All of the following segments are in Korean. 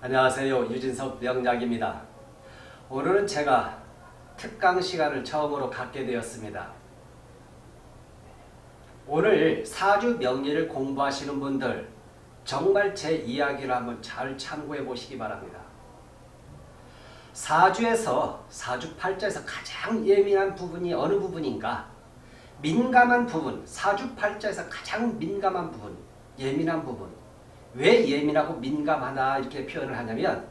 안녕하세요. 유진석 명작입니다. 오늘은 제가 특강 시간을 처음으로 갖게 되었습니다. 오늘 사주 명리를 공부하시는 분들 정말 제 이야기를 한번 잘 참고해 보시기 바랍니다. 사주에서 사주 팔자에서 가장 예민한 부분이 어느 부분인가? 민감한 부분, 사주 팔자에서 가장 민감한 부분, 예민한 부분. 왜 예민하고 민감하나 이렇게 표현을 하냐면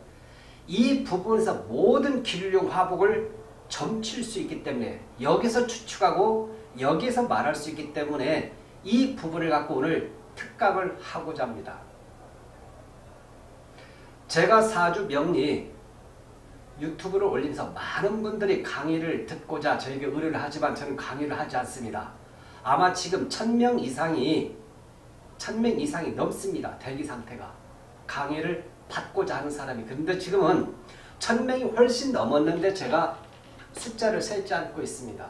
이 부분에서 모든 길용 화복을 점칠 수 있기 때문에 여기서 추측하고 여기서 말할 수 있기 때문에 이 부분을 갖고 오늘 특강을 하고자 합니다. 제가 사주 명리 유튜브를 올리면서 많은 분들이 강의를 듣고자 저에게 의뢰를 하지만 저는 강의를 하지 않습니다. 아마 지금 천명 이상이 천명 이상이 넘습니다. 대기 상태가. 강의를 받고자 하는 사람이. 근데 지금은 천명이 훨씬 넘었는데 제가 숫자를 세지 않고 있습니다.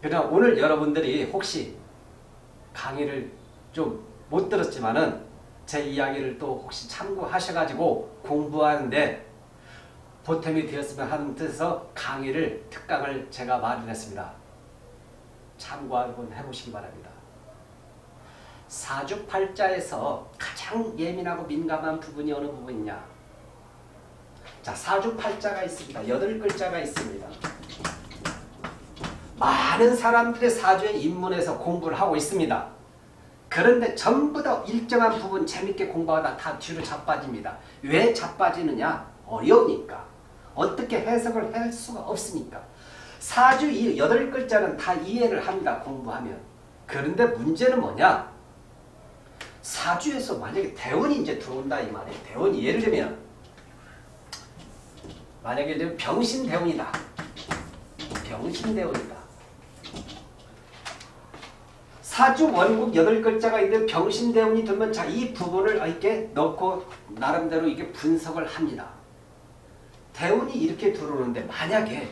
그러나 오늘 여러분들이 혹시 강의를 좀 못 들었지만은 제 이야기를 또 혹시 참고하셔가지고 공부하는데 보탬이 되었으면 하는 뜻에서 강의를 특강을 제가 마련했습니다. 참고 한번 해보시기 바랍니다. 사주팔자에서 가장 예민하고 민감한 부분이 어느 부분이냐? 자, 사주팔자가 있습니다. 여덟 글자가 있습니다. 많은 사람들의 사주에 입문해서 공부를 하고 있습니다. 그런데 전부 다 일정한 부분 재밌게 공부하다 다 뒤로 자빠집니다. 왜 자빠지느냐? 어려우니까. 어떻게 해석을 할 수가 없으니까. 사주 이 여덟 글자는 다 이해를 합니다. 공부하면. 그런데 문제는 뭐냐? 사주에서 만약에 대원이 이제 들어온다 이 말이에요. 대원이 예를 들면 만약에 예를 병신 대원이다. 병신 대원이다. 사주 원국 여덟 글자가 있는 병신 대운이 들면 자 이 부분을 이렇게 넣고 나름대로 이게 분석을 합니다. 대운이 이렇게 들어오는데 만약에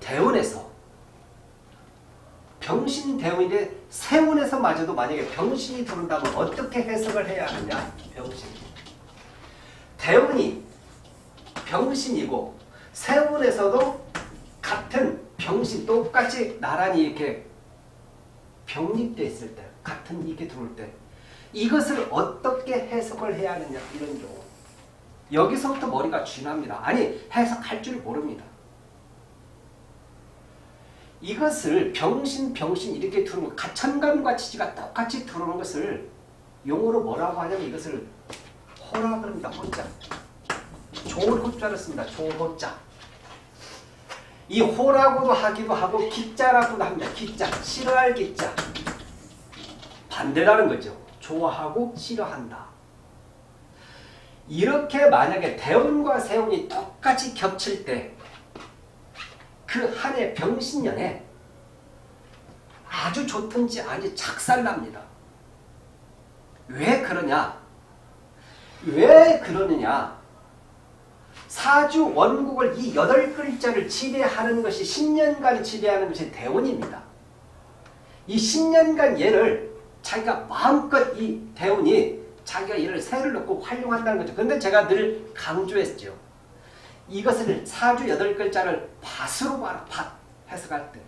대운에서 병신 대운인데 세운에서 마저도 만약에 병신이 들어온다면 어떻게 해석을 해야 하느냐? 병신. 대운이 병신이고 세운에서도 같은 병신 똑같이 나란히 이렇게 병립돼 있을 때 같은 이게 들어올 때 이것을 어떻게 해석을 해야 하느냐 이런 경우 여기서부터 머리가 쥐납니다. 아니 해석할 줄 모릅니다. 이것을 병신 병신 이렇게 들어오는 천감과 지지가 똑같이 들어오는 것을 용어로 뭐라고 하냐면 이것을 호라 그럽니다. 호자. 좋은 호자를 씁니다. 좋은 호자. 이 호라고도 하기도 하고 기자라고도 합니다. 기자. 싫어할 기자. 반대라는 거죠. 좋아하고 싫어한다. 이렇게 만약에 대운과 세운이 똑같이 겹칠 때 그 한 해 병신년에 아주 좋든지 아니 착살납니다. 왜 그러냐? 왜 그러느냐? 사주 원국을 이 여덟 글자를 지배하는 것이 10년간 지배하는 것이 대운입니다. 이 10년간 얘를 자기가 마음껏 이 대운이 자기가 이를 새를 넣고 활용한다는 거죠. 근데 제가 늘 강조했죠. 이것을 사주 여덟 글자를 밭으로 봐라. 밭 해석할 때.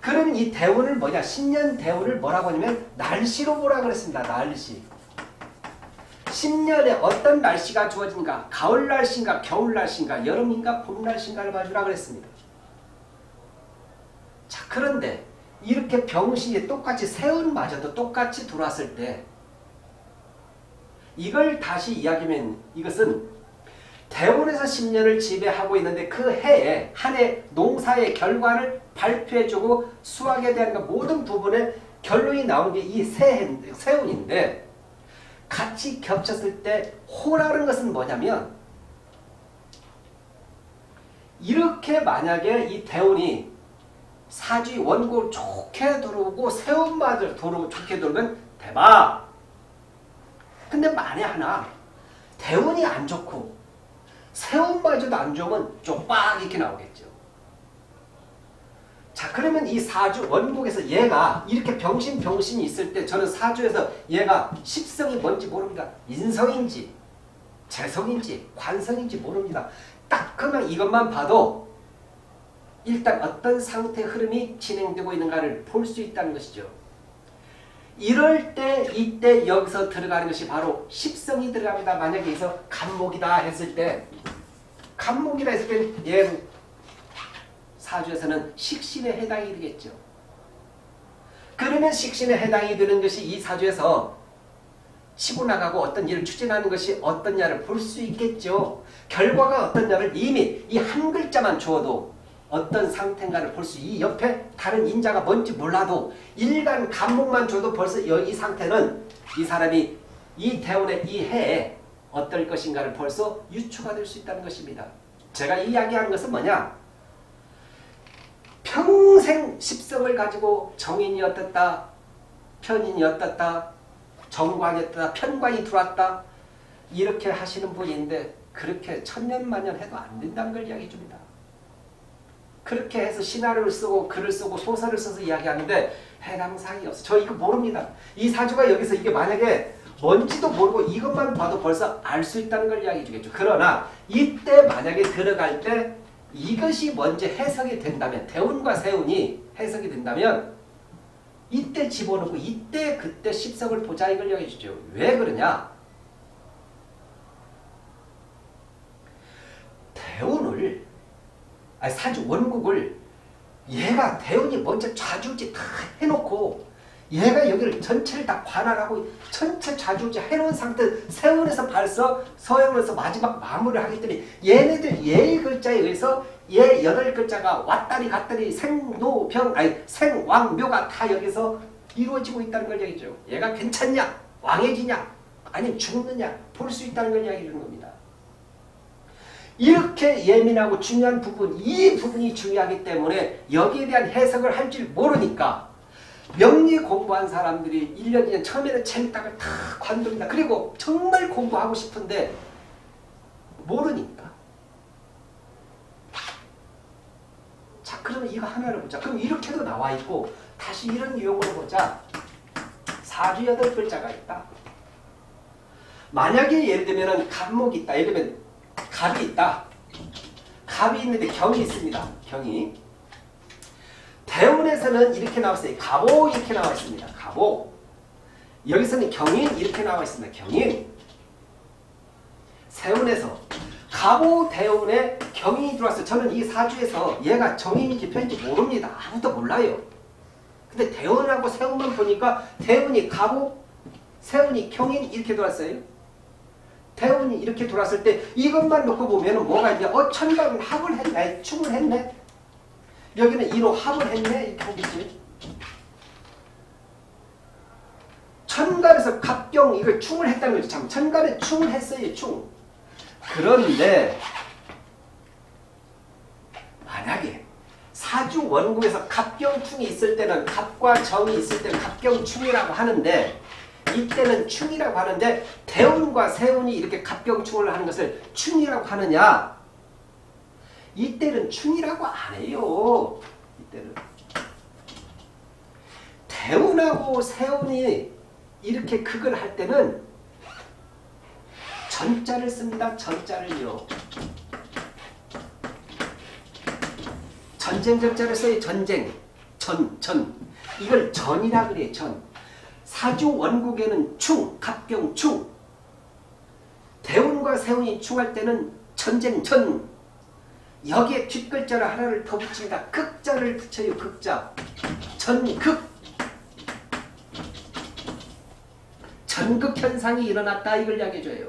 그러면 이 대운을 뭐냐? 10년 대운을 뭐라고 하냐면 날씨로 보라 그랬습니다. 날씨. 10년에 어떤 날씨가 주어진가? 가을 날씨인가? 겨울 날씨인가? 여름인가? 봄 날씨인가를 봐주라 그랬습니다. 자, 그런데 이렇게 병신이 똑같이 세운마저도 똑같이 들어왔을 때 이걸 다시 이야기하면 이것은 대원에서 10년을 지배하고 있는데 그 해에 한 해 농사의 결과를 발표해주고 수확에 대한 그 모든 부분에 결론이 나온 게 이 세운인데 같이 겹쳤을 때 호라는 것은 뭐냐면 이렇게 만약에 이 대운이 사주의 원고 좋게 들어오고 세운마저 들어오고 좋게 들어오면 대박! 근데 만에 하나 대운이 안 좋고 세운마저도 안 좋으면 쪽박 이렇게 나오겠죠. 자 그러면 이 사주 원국에서 얘가 이렇게 병신 병신이 있을 때 저는 사주에서 얘가 십성이 뭔지 모릅니다. 인성인지 재성인지 관성인지 모릅니다. 딱 그만 이것만 봐도 일단 어떤 상태 흐름이 진행되고 있는가를 볼 수 있다는 것이죠. 이럴 때 이때 여기서 들어가는 것이 바로 십성이 들어갑니다. 만약에 여기서 간목이다 했을 때 간목이라 했을 때얘 사주에서는 식신에 해당이 되겠죠. 그러면 식신에 해당이 되는 것이 이 사주에서 치고 나가고 어떤 일을 추진하는 것이 어떻냐를 볼 수 있겠죠. 결과가 어떻냐를 이미 이 한 글자만 주어도 어떤 상태인가를 볼 수 이 옆에 다른 인자가 뭔지 몰라도 일간 감목만 줘도 벌써 이 상태는 이 사람이 이 대운의 이 해에 어떨 것인가를 벌써 유추가 될 수 있다는 것입니다. 제가 이야기하는 것은 뭐냐? 평생 십성을 가지고 정인이 어떻다, 편인이 어떻다, 정관이 어떻다, 편관이 들어왔다 이렇게 하시는 분인데 그렇게 천년만년 해도 안 된다는 걸 이야기해 줍니다. 그렇게 해서 시나리오를 쓰고 글을 쓰고 소설을 써서 이야기하는데 해당 사항이 없어. 저 이거 모릅니다. 이 사주가 여기서 이게 만약에 뭔지도 모르고 이것만 봐도 벌써 알 수 있다는 걸 이야기해 주겠죠. 그러나 이때 만약에 들어갈 때 이것이 먼저 해석이 된다면 대운과 세운이 해석이 된다면 이때 집어넣고 이때 그때 십석을 보자 이걸 이야기해 주죠. 왜 그러냐? 대운을 아니 사주 원국을 얘가 대운이 먼저 좌주지 다 해놓고 얘가 여기를 전체를 다 관할하고 전체 좌주지 해놓은 상태 세운에서 발서 서영에서 마지막 마무리를 하기 때문에 얘네들 얘의 글자에 의해서 얘 여덟 글자가 왔다리 갔다리 생노병 아니 생왕묘가 다 여기서 이루어지고 있다는 걸 얘기죠. 얘가 괜찮냐 왕해지냐 아니면 죽느냐 볼 수 있다는 걸 이야기해 주는 겁니다. 이렇게 예민하고 중요한 부분, 이 부분이 중요하기 때문에 여기에 대한 해석을 할 줄 모르니까 명리 공부한 사람들이 1년, 2년 처음에는 재밌다가 다 관둡니다. 그리고 정말 공부하고 싶은데 모르니까. 자, 그러면 이거 하나를 보자. 그럼 이렇게도 나와 있고 다시 이런 유형으로 보자. 사주 여덟 글자가 있다. 만약에 예를 들면 간목이 있다. 예를 들면 갑이 있다. 갑이 있는데 경이 있습니다. 경이. 대운에서는 이렇게 나왔어요. 갑오 이렇게 나와 있습니다. 갑오. 여기서는 경인 이렇게 나와 있습니다. 경인. 세운에서 갑오 대운에 경인이 들어왔어요. 저는 이 사주에서 얘가 정인인지 편인지 모릅니다. 아무도 몰라요. 근데 대운하고 세운만 보니까 대운이 갑오, 세운이 경인 이렇게 들어왔어요. 대운이 이렇게 돌았을 때 이것만 놓고 보면 뭐가 있냐? 어, 천간은 합을 했네. 충을 했네. 여기는 이로 합을 했네. 이렇게 보겠지. 천간에서 갑경 이걸 충을 했다는 거지. 참 천간에 충을 했어요. 충. 그런데 만약에 사주 원국에서 갑경충이 있을 때는 갑과 정이 있을 때는 갑경충이라고 하는데 이때는 충이라고 하는데 대운과 세운이 이렇게 갑경충을 하는 것을 충이라고 하느냐? 이때는 충이라고 안 해요. 이때는 대운하고 세운이 이렇게 극을 할 때는 전자를 씁니다. 전자를요. 전쟁 전자를 써요. 전쟁. 전, 전. 이걸 전이라 그래. 전. 사주 원국에는 충, 갑경 충. 대운과 세운이 충할 때는 전쟁 전. 여기에 뒷글자를 하나를 더 붙입니다. 극자를 붙여요. 극자. 전극. 전극 현상이 일어났다 이걸 이야기해줘요.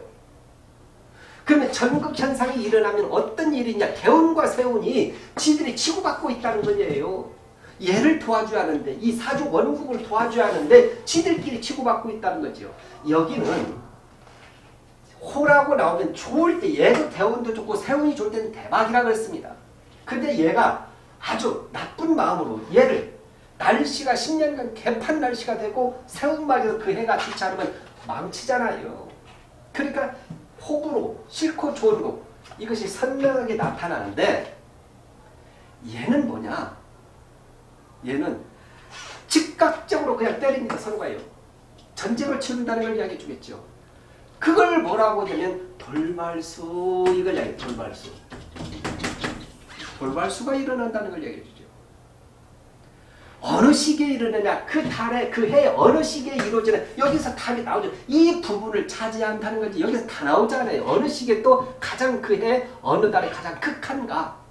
그러면 전극 현상이 일어나면 어떤 일이냐? 대운과 세운이 지들이 치고받고 있다는 거예요. 얘를 도와줘야 하는데 이 사주 원국을 도와줘야 하는데 지들끼리 치고받고 있다는 거죠. 여기는 호라고 나오면 좋을 때 얘도 대운도 좋고 세운이 좋을 때는 대박이라 그랬습니다. 근데 얘가 아주 나쁜 마음으로 얘를 날씨가 10년간 개판 날씨가 되고 세운마저도 그 해가 좋지 않으면 망치잖아요. 그러니까 호구로 싫고 좋은 거 이것이 선명하게 나타나는데 얘는 뭐냐? 얘는 즉각적으로 그냥 때립니다. 서로가요. 전쟁을 치른다는 걸 이야기해 주겠죠. 그걸 뭐라고 하냐면 돌발수 이걸 얘기해 돌발수. 돌발수가 일어난다는 걸 얘기해 주죠. 어느 시기에 일어나냐 그 달에 그 해에 어느 시기에 이루어지냐 여기서 답이 나오죠. 이 부분을 차지한다는 거지 여기서 다 나오잖아요. 어느 시기에 또 가장 그해 어느 달에 가장 극한가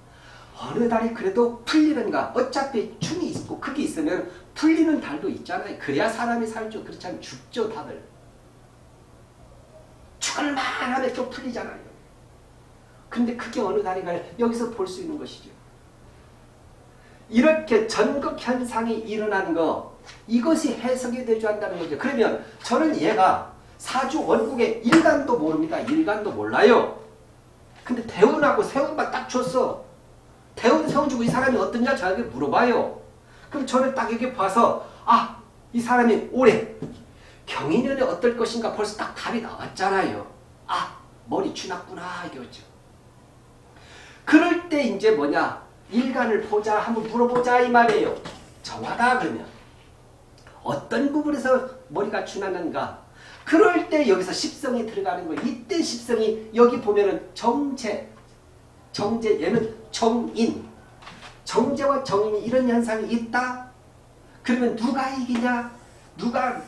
어느 달이 그래도 풀리는가 어차피 춤이 있고 크게 있으면 풀리는 달도 있잖아요. 그래야 사람이 살죠. 그렇지 않으면 죽죠 다들. 축을만 하면 또 풀리잖아요. 근데 그게 어느 달인가 여기서 볼 수 있는 것이죠. 이렇게 전극 현상이 일어난 거 이것이 해석이 되지 않는다는 거죠. 그러면 저는 얘가 사주 원국의 일간도 모릅니다. 일간도 몰라요. 근데 대운하고 세운만 딱 줬어. 대운 세운 주고 이 사람이 어떠냐 저에게 물어봐요. 그럼 저는 딱 이렇게 봐서 아 이 사람이 올해 경인년에 어떨 것인가 벌써 딱 답이 나왔잖아요. 아 머리 쥐났구나 이거죠. 그럴 때 이제 뭐냐 일간을 보자 한번 물어보자 이 말이에요. 정하다 그러면 어떤 부분에서 머리가 쥐나는가 그럴 때 여기서 십성이 들어가는 거예요. 이때 십성이 여기 보면은 정제 정제 얘는 정인 정제와 정인이 이런 현상이 있다. 그러면 누가 이기냐? 누가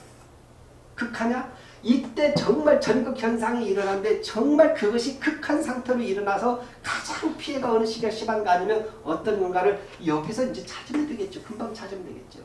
극하냐? 이때 정말 전극 현상이 일어나는데 정말 그것이 극한 상태로 일어나서 가장 피해가 어느 시기가 심한가 아니면 어떤 건가를 여기서 이제 찾으면 되겠죠. 금방 찾으면 되겠죠.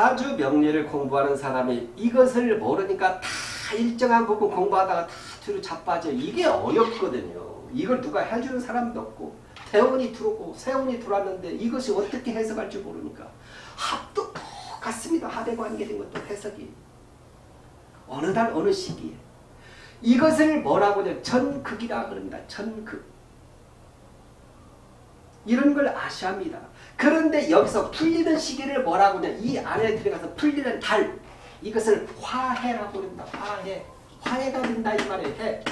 사주 명리를 공부하는 사람이 이것을 모르니까 다 일정한 부분 공부하다가 다 뒤로 자빠져. 이게 어렵거든요. 이걸 누가 해주는 사람도 없고 대원이 들어오고 세운이 들어왔는데 이것이 어떻게 해석할지 모르니까 합도 똑같습니다. 합에 관계된 것도 해석이. 어느 달 어느 시기에. 이것을 뭐라고 해요? 전극이라 그럽니다. 전극. 이런 걸 아셔야 합니다. 그런데 여기서 풀리는 시기를 뭐라고 하냐. 이 안에 들어가서 풀리는 달. 이것을 화해라고 그럽니다. 화해. 화해가 된다 이 말이에요. 해.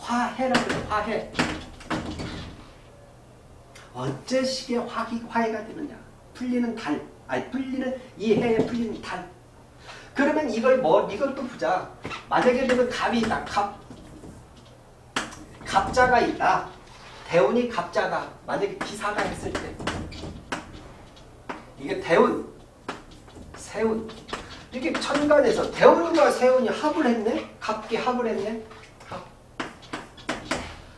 화해라고 그래요. 화해. 어째 시기에 화기, 화해가 되느냐. 풀리는 달. 아니 풀리는 이 해에 풀리는 달. 그러면 이걸 뭐 이걸 또 보자. 만약에 되면 갑이 있다. 갑. 갑자가 있다. 대운이 갑자다. 만약에 기사가 했을 때. 이게 대운, 세운. 이렇게 천간에서 대운과 세운이 합을 했네? 갑기 합을 했네? 합.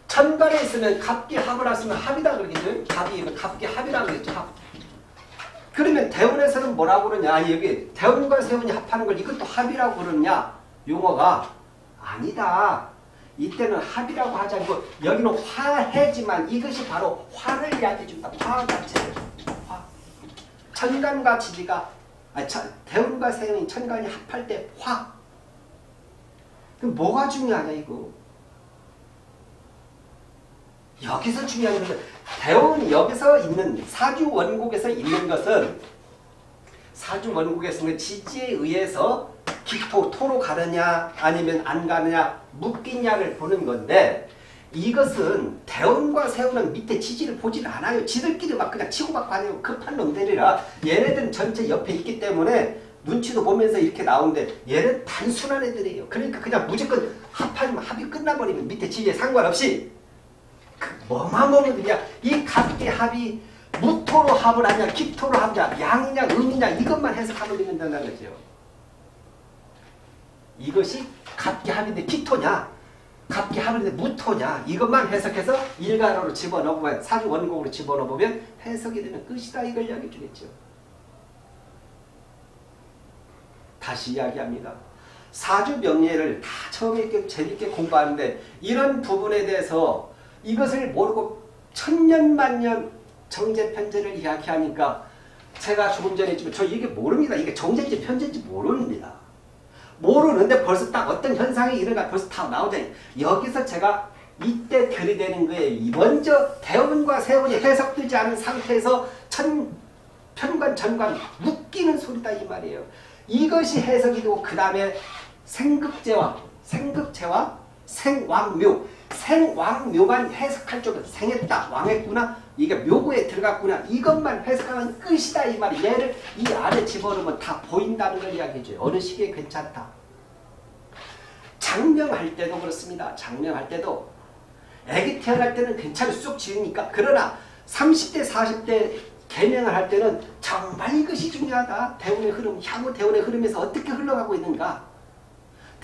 천간에 있으면 갑기 합을 했으면 합이다 그러겠죠? 갑이 갑기 합이라고 그랬죠. 합. 그러면 대운에서는 뭐라고 그러냐? 아니 여기 대운과 세운이 합하는 걸 이것도 합이라고 그러냐? 용어가 아니다. 이때는 합이라고 하지 않고 여기는 화해지만 이것이 바로 화를 이야기해 준다. 화 자체를. 화. 천간과 지지가 대운과 세운이 천간이 합할 때 화. 그럼 뭐가 중요하냐 이거. 여기서 중요한 것은 대운이 여기서 있는 사주 원국에서 있는 것은 사주 원국에서는 지지에 의해서 기토, 토로 가느냐 아니면 안 가느냐 묶이냐를 보는 건데 이것은 대운과 세운은 밑에 지지를 보질 않아요. 지들끼리 막 그냥 치고받고 하는 급한 놈들이라 얘네들은 전체 옆에 있기 때문에 눈치도 보면서 이렇게 나오는데 얘는 단순한 애들이에요. 그러니까 그냥 무조건 합하면 합이 끝나버리면 밑에 지지에 상관없이 그 뭐만 보면 그냥 이 각기 합이 무토로 합을 하냐 기토로 합냐 양이냐 음이냐 이것만 해석하면 된다는 거죠. 이것이 각기 합인데 기토냐 각기 합인데 무토냐 이것만 해석해서 일간으로 집어넣으면 사주 원곡으로 집어넣으면 해석이 되면 끝이다 이걸 이야기해 주겠죠. 다시 이야기합니다. 사주 명리를 다 처음에 재밌게 공부하는데 이런 부분에 대해서 이것을 모르고 천년만년 정제편제를 이야기하니까 제가 조금 전에 했지만 저 이게 모릅니다. 이게 정제인지 편제인지 모릅니다. 모르는데 벌써 딱 어떤 현상이 일어나 벌써 다 나오잖아요. 여기서 제가 이때 들이대는 거예요. 먼저 대운과 세운이 해석되지 않은 상태에서 천, 편관, 전관 묶이는 소리다 이 말이에요. 이것이 해석이 되고 그 다음에 생극제와 생극제와 생왕묘 생왕묘만 해석할 쪽은 생했다 왕했구나 이게 묘구에 들어갔구나 이것만 해석하면 끝이다 이 말이 얘를 이 안에 집어넣으면 다 보인다는 걸 이야기해줘요. 어느 시기에 괜찮다. 장명할 때도 그렇습니다. 장명할 때도 애기 태어날 때는 괜찮아 쑥 지으니까 그러나 30대 40대 개명을 할 때는 정말 이것이 중요하다. 대운의 흐름, 향후 대운의 흐름에서 어떻게 흘러가고 있는가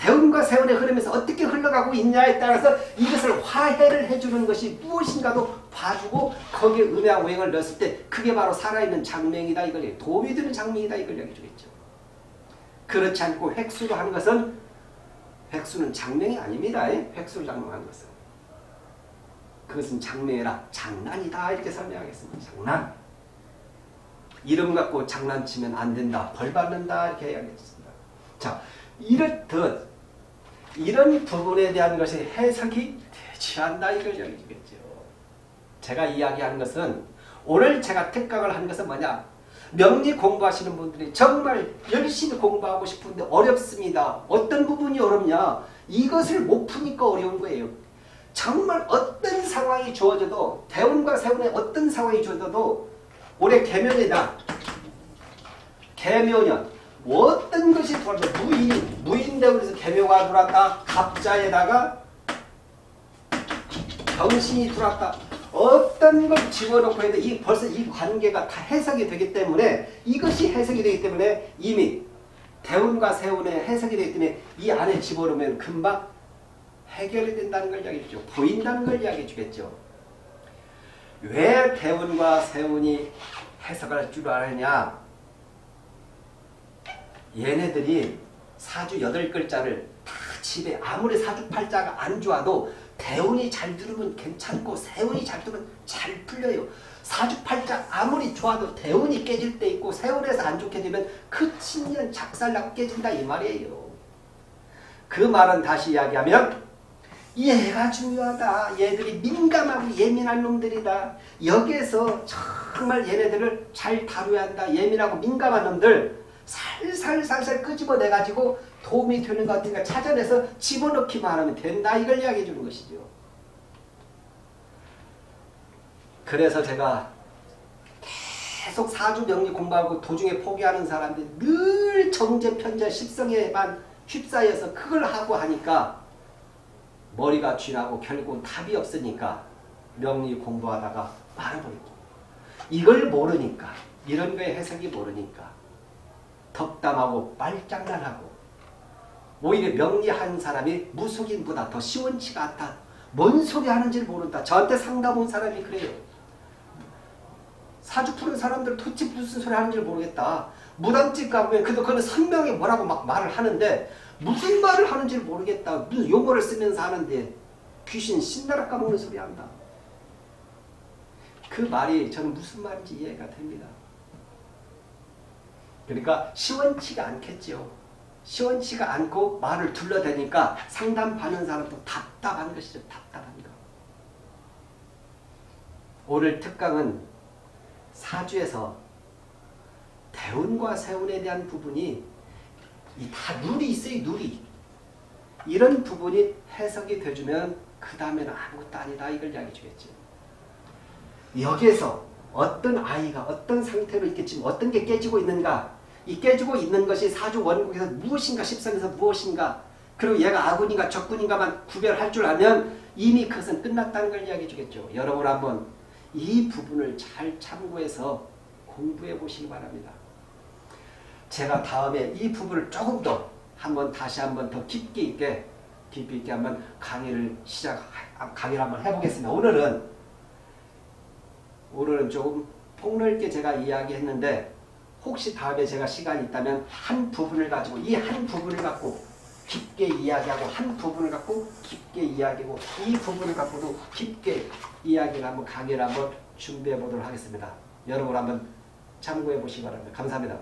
대운과 세운의 흐름에서 어떻게 흘러가고 있냐에 따라서 이것을 화해를 해주는 것이 무엇인가도 봐주고 거기에 음양 오행을 넣었을 때 그게 바로 살아있는 장명이다 이걸 도움이 되는 장명이다 이걸 얘기해주겠죠. 그렇지 않고 획수로 하는 것은 획수는 장명이 아닙니다. 획수를 장명하는 것은 그것은 장명이라 장난이다 이렇게 설명하겠습니다. 장난 이름 갖고 장난치면 안 된다. 벌 받는다 이렇게 이야기했습니다. 자 이렇듯 이런 부분에 대한 것이 해석이 되지 않나 이야기겠죠. 제가 이야기하는 것은 오늘 제가 특강을 한 것은 뭐냐 명리 공부하시는 분들이 정말 열심히 공부하고 싶은데 어렵습니다. 어떤 부분이 어렵냐 이것을 못 푸니까 어려운 거예요. 정말 어떤 상황이 주어져도 대운과 세운의 어떤 상황이 주어져도 올해 개면이다. 개면년 어떤 것이 들어왔다. 무인, 무인대운에서 개묘가 들어왔다. 갑자에다가 병신이 들어왔다. 어떤 걸 집어넣고 해도 이 벌써 이 관계가 다 해석이 되기 때문에 이것이 해석이 되기 때문에 이미 대운과 세운의 해석이 되기 때문에 이 안에 집어넣으면 금방 해결이 된다는 걸 이야기해 주죠. 보인다는 걸 이야기해 주겠죠. 왜 대운과 세운이 해석할 줄 아느냐? 얘네들이 사주 여덟 글자를 다 집에 아무리 사주 팔자가 안 좋아도 대운이 잘 들으면 괜찮고 세운이 잘 들으면 잘 풀려요. 사주 팔자 아무리 좋아도 대운이 깨질 때 있고 세운에서 안 좋게 되면 그 친년 작살나고 깨진다 이 말이에요. 그 말은 다시 이야기하면 얘가 중요하다. 얘들이 민감하고 예민한 놈들이다. 여기에서 정말 얘네들을 잘 다뤄야 한다. 예민하고 민감한 놈들 살살살살 끄집어내가지고 도움이 되는 것 같으니까 찾아내서 집어넣기만 하면 된다. 이걸 이야기해 주는 것이죠. 그래서 제가 계속 사주 명리 공부하고 도중에 포기하는 사람들이 늘 정제, 편제, 십성에만 휩싸여서 그걸 하고 하니까 머리가 쥐나고 결국은 답이 없으니까 명리 공부하다가 말아버리고 이걸 모르니까 이런 거에 해석이 모르니까 덕담하고 말장난하고 오히려 명리한 사람이 무속인보다 더 시원치가 않다. 뭔 소리 하는지 모른다. 저한테 상담 온 사람이 그래요. 사주 푸는 사람들 도대체 무슨 소리 하는지 모르겠다. 무당집 가보면 그도 그는 선명히 뭐라고 막 말을 하는데 무슨 말을 하는지 모르겠다. 무슨 용어를 쓰면서 하는데 귀신 신나라 까먹는 소리 한다. 그 말이 저는 무슨 말인지 이해가 됩니다. 그러니까 시원치가 않겠죠. 시원치가 않고 말을 둘러대니까 상담 받는 사람도 답답한 것이죠. 답답한 거. 오늘 특강은 사주에서 대운과 세운에 대한 부분이 다 누리 있어요. 누리. 이런 부분이 해석이 돼주면 그 다음에는 아무것도 아니다. 이걸 이야기해 주겠죠. 여기에서 어떤 아이가 어떤 상태로 지금 어떤 게 깨지고 있는가 이 깨지고 있는 것이 사주 원국에서 무엇인가 십성에서 무엇인가 그리고 얘가 아군인가 적군인가만 구별할 줄 알면 이미 그것은 끝났다는 걸 이야기해 주겠죠. 여러분 한번 이 부분을 잘 참고해서 공부해 보시기 바랍니다. 제가 다음에 이 부분을 조금 더 한번 다시 한번 더 깊게 있게 깊이 있게 한번 강의를 시작 강의를 한번 해보겠습니다. 오늘은 오늘은 조금 폭넓게 제가 이야기했는데 혹시 다음에 제가 시간이 있다면 한 부분을 가지고 이 한 부분을 갖고 깊게 이야기하고 한 부분을 갖고 깊게 이야기하고 이 부분을 갖고도 깊게 이야기를 한번 강의를 한번 준비해 보도록 하겠습니다. 여러분 한번 참고해 보시기 바랍니다. 감사합니다.